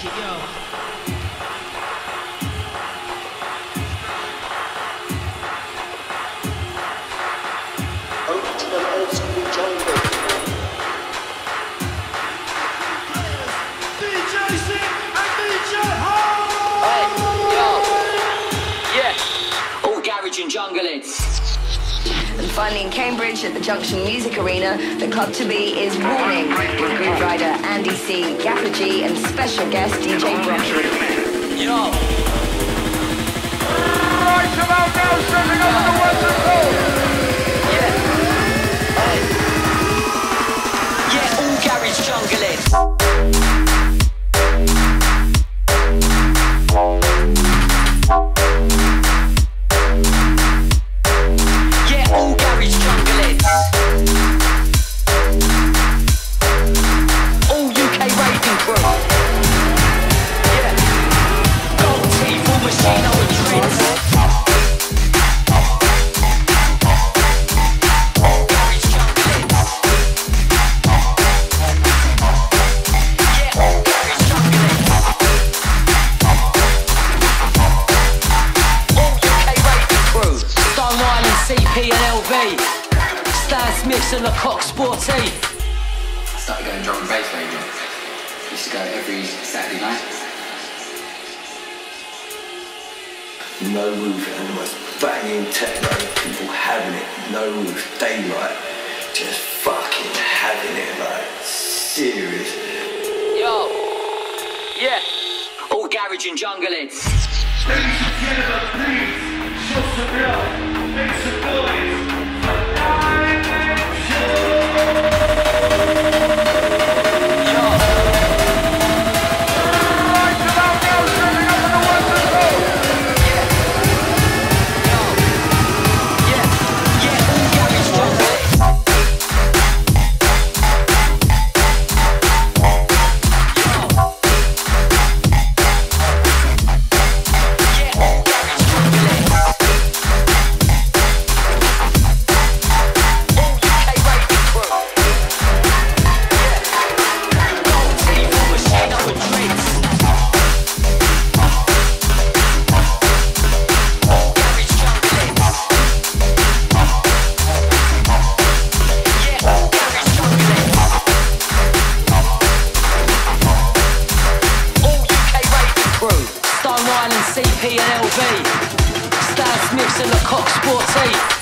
Check it, yo. Old school jungle. DJ and DJ Hey, yo. Yeah. All garage and jungle. And finally in Cambridge at the Junction Music Arena, the club to be is Warning with Groove Rider Gaffer G and special guest DJ Brockie. Yo. CP and LV. Stan Smiths and the Cox Sporty. started going drum and bass raving. Used to go every Saturday night. no roof and the most banging techno, people having it, no roof, daylight, just fucking having it, like, serious. Yo. Yeah. All garage and jungle heads. Yo. Stone Island, CP and LV. Stan Smiths and the Cox Sports Sporty.